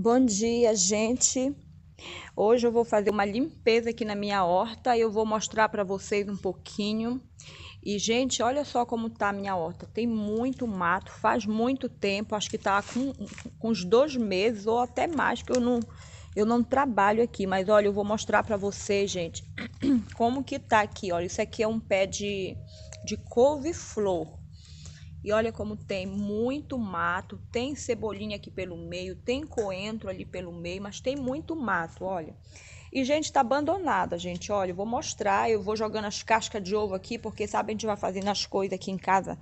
Bom dia, gente. Hoje eu vou fazer uma limpeza aqui na minha horta. Eu vou mostrar para vocês um pouquinho. E, gente, olha só como tá a minha horta. Tem muito mato, faz muito tempo. Acho que tá com, com uns dois meses ou até mais que eu não, eu não trabalho aqui. Mas, olha, eu vou mostrar para vocês, gente, como que tá aqui. Olha, isso aqui é um pé de, de couve-flor. E olha como tem muito mato, tem cebolinha aqui pelo meio, tem coentro ali pelo meio, mas tem muito mato, olha. E, gente, tá abandonada, gente, olha, eu vou mostrar, eu vou jogando as cascas de ovo aqui, porque, sabe, a gente vai fazendo as coisas aqui em casa.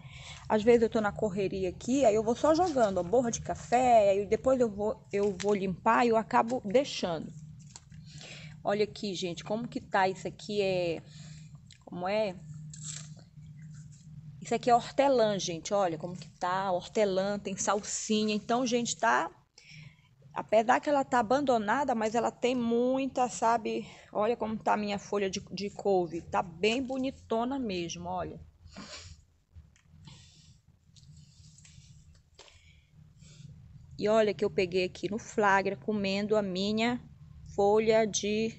Às vezes eu tô na correria aqui, aí eu vou só jogando, ó, borra de café, aí depois eu vou, eu vou limpar e eu acabo deixando. Olha aqui, gente, como que tá isso aqui, é... Como é? Isso aqui é hortelã, gente. Olha como que tá. Hortelã, tem salsinha. Então, gente, tá. Apesar que ela tá abandonada, mas ela tem muita, sabe? Olha como tá a minha folha de, de couve. Tá bem bonitona mesmo, olha. E olha que eu peguei aqui no flagra comendo a minha folha de...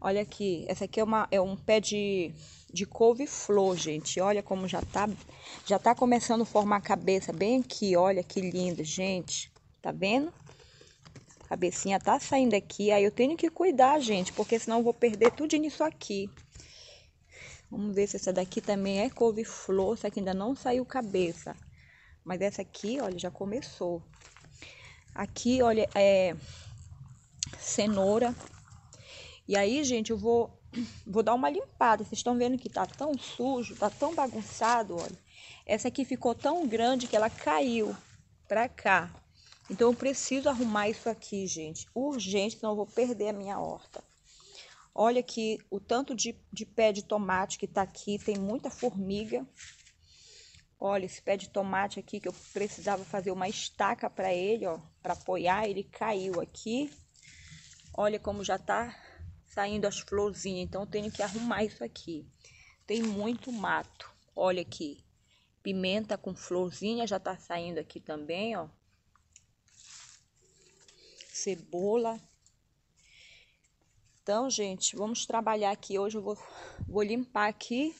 Olha aqui, essa aqui é, uma, é um pé de de couve-flor, gente. Olha como já tá, já tá começando a formar a cabeça bem aqui. Olha que linda, gente. Tá vendo? A cabecinha tá saindo aqui. Aí eu tenho que cuidar, gente, porque senão eu vou perder tudo nisso aqui. Vamos ver se essa daqui também é couve-flor. Essa aqui ainda não saiu cabeça. Mas essa aqui, olha, já começou. Aqui, olha, é cenoura. E aí, gente, eu vou Vou dar uma limpada. Vocês estão vendo que tá tão sujo, tá tão bagunçado, olha. Essa aqui ficou tão grande que ela caiu pra cá. Então eu preciso arrumar isso aqui, gente. Urgente, senão eu vou perder a minha horta. Olha aqui o tanto de, de pé de tomate que tá aqui. Tem muita formiga. Olha esse pé de tomate aqui que eu precisava fazer uma estaca para ele, ó, para apoiar. Ele caiu aqui. Olha como já tá saindo as florzinhas, então eu tenho que arrumar isso aqui. Tem muito mato, olha aqui. Pimenta com florzinha já tá saindo aqui também, ó. Cebola. Então, gente, vamos trabalhar aqui. Hoje eu vou, vou limpar aqui.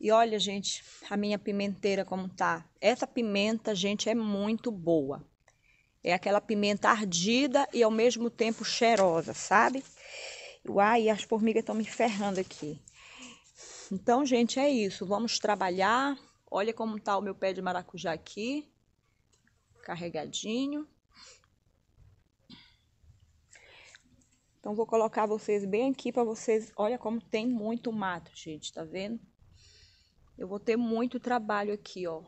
E olha, gente, a minha pimenteira como tá. Essa pimenta, gente, é muito boa. É aquela pimenta ardida e ao mesmo tempo cheirosa, sabe? Uai, as formigas estão me ferrando aqui. Então, gente, é isso. Vamos trabalhar. Olha como tá o meu pé de maracujá aqui. Carregadinho. Então, vou colocar vocês bem aqui para vocês... Olha como tem muito mato, gente, tá vendo? Eu vou ter muito trabalho aqui, ó.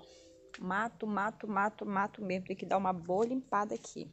Mato, mato, mato, mato mesmo. Tem que dar uma boa limpada aqui.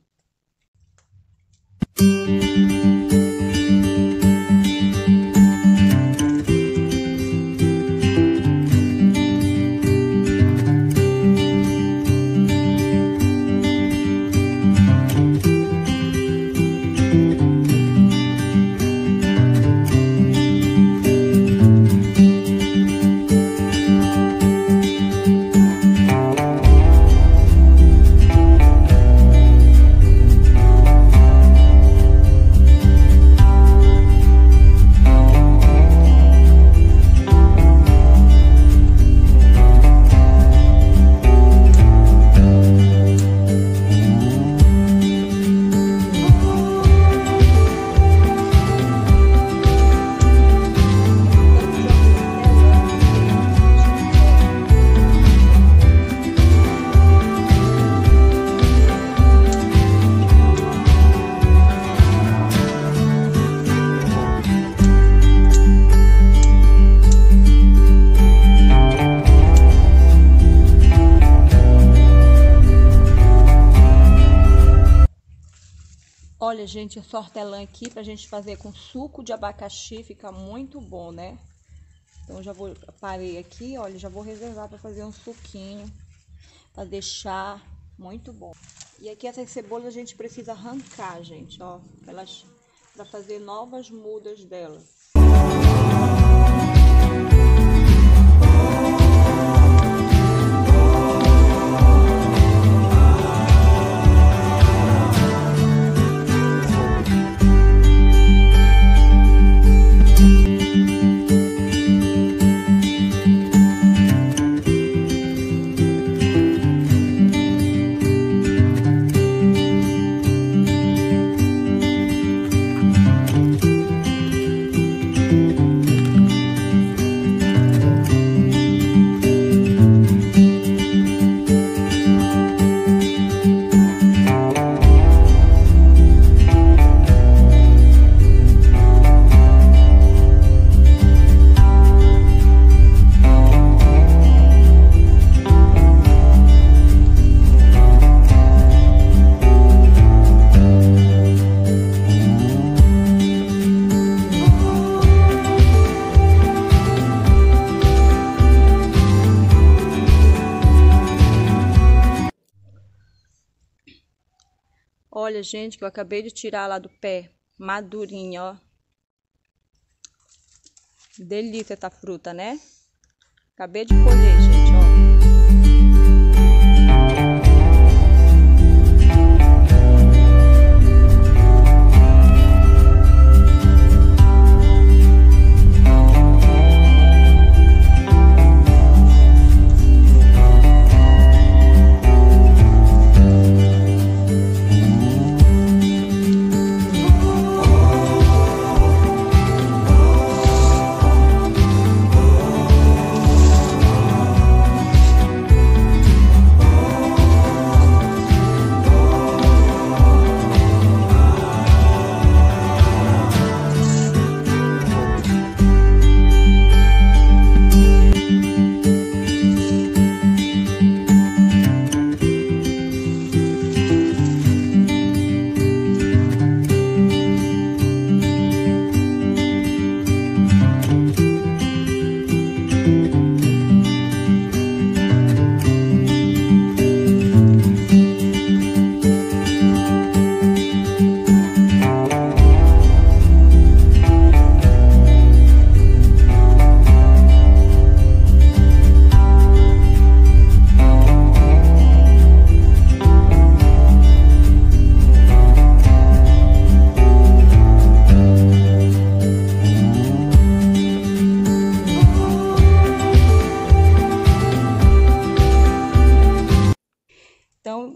Olha, gente, essa hortelã aqui pra gente fazer com suco de abacaxi fica muito bom, né? Então, já vou, parei aqui, olha, já vou reservar para fazer um suquinho, para deixar muito bom. E aqui essas cebolas a gente precisa arrancar, gente, ó, elas, para fazer novas mudas delas. Olha, gente, que eu acabei de tirar lá do pé. Madurinha, ó. Delícia essa fruta, né? Acabei de colher, gente,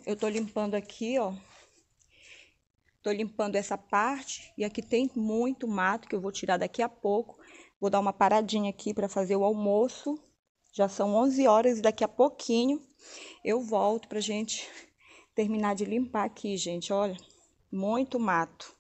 eu tô limpando aqui, ó. Tô limpando essa parte e aqui tem muito mato que eu vou tirar daqui a pouco. Vou dar uma paradinha aqui para fazer o almoço. Já são 11 horas e daqui a pouquinho eu volto pra gente terminar de limpar aqui, gente. Olha, muito mato.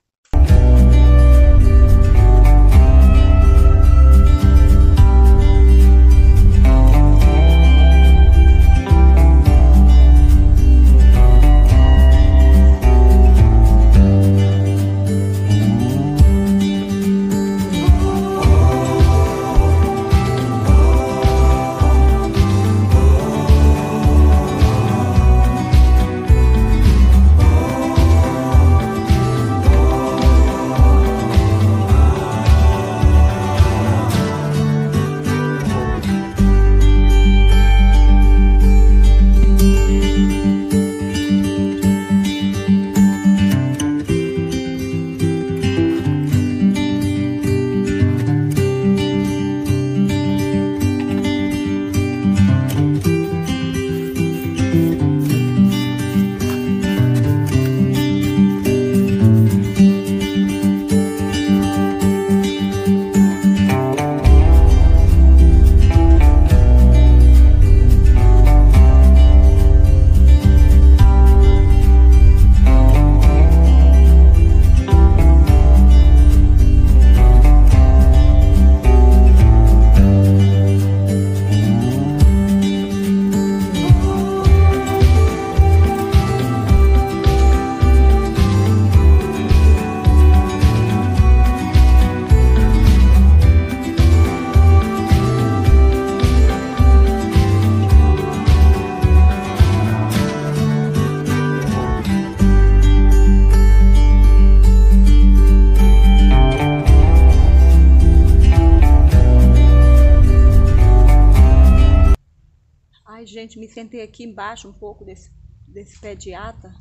Gente, me sentei aqui embaixo um pouco desse, desse pé de ata.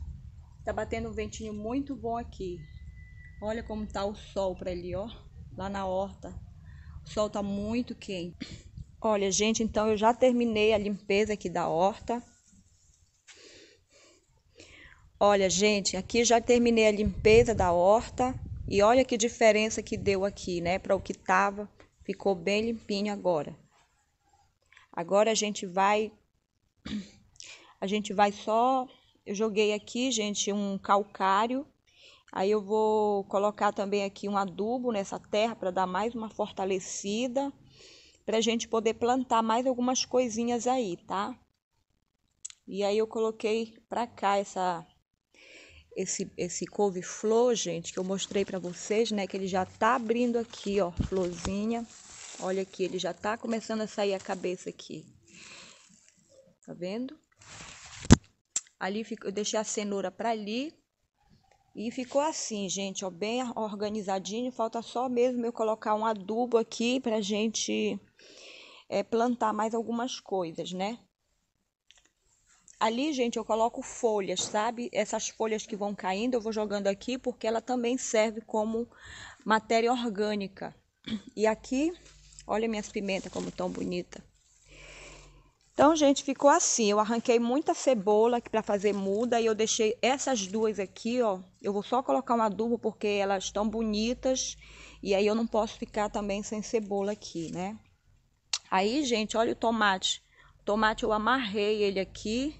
Tá batendo um ventinho muito bom aqui. Olha como tá o sol para ali, ó. Lá na horta. O sol tá muito quente. Olha, gente, então eu já terminei a limpeza aqui da horta. Olha, gente, aqui já terminei a limpeza da horta. E olha que diferença que deu aqui, né? Para o que tava. Ficou bem limpinho agora. Agora a gente vai a gente vai só. Eu joguei aqui, gente, um calcário. Aí eu vou colocar também aqui um adubo nessa terra para dar mais uma fortalecida. Para a gente poder plantar mais algumas coisinhas aí, tá? E aí eu coloquei para cá essa esse esse couve-flor, gente, que eu mostrei para vocês, né, que ele já tá abrindo aqui, ó, florzinha. Olha aqui, ele já tá começando a sair a cabeça aqui. Tá vendo? Ali eu deixei a cenoura para ali. E ficou assim, gente, ó, bem organizadinho. Falta só mesmo eu colocar um adubo aqui pra gente é, plantar mais algumas coisas, né? Ali, gente, eu coloco folhas, sabe? Essas folhas que vão caindo, eu vou jogando aqui porque ela também serve como matéria orgânica. E aqui, olha minhas pimentas como tão bonita. Então, gente, ficou assim. Eu arranquei muita cebola para fazer muda e eu deixei essas duas aqui, ó. Eu vou só colocar um adubo porque elas estão bonitas e aí eu não posso ficar também sem cebola aqui, né? Aí, gente, olha o tomate. O tomate eu amarrei ele aqui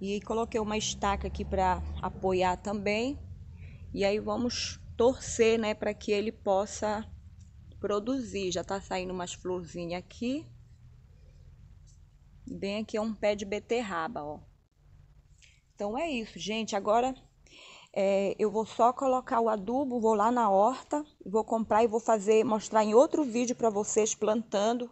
e coloquei uma estaca aqui para apoiar também. E aí vamos torcer, né, para que ele possa produzir. Já tá saindo umas florzinhas aqui. Bem aqui é um pé de beterraba, ó. Então é isso, gente. Agora é, eu vou só colocar o adubo, vou lá na horta, vou comprar e vou fazer, mostrar em outro vídeo para vocês plantando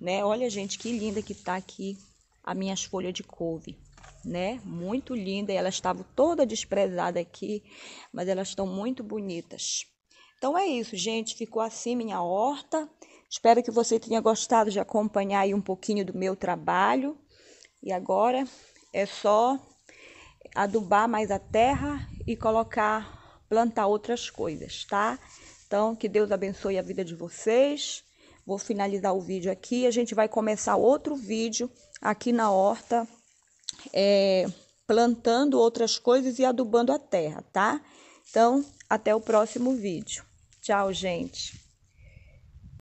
né? Olha, gente, que linda que tá aqui as minhas folhas de couve, né? Muito linda, elas estavam toda desprezada aqui, mas elas estão muito bonitas. Então é isso, gente, ficou assim minha horta. Espero que você tenha gostado de acompanhar aí um pouquinho do meu trabalho. E agora é só adubar mais a terra e colocar, plantar outras coisas, tá? Então, que Deus abençoe a vida de vocês. Vou finalizar o vídeo aqui. A gente vai começar outro vídeo aqui na horta, é, plantando outras coisas e adubando a terra, tá? Então, até o próximo vídeo. Tchau, gente!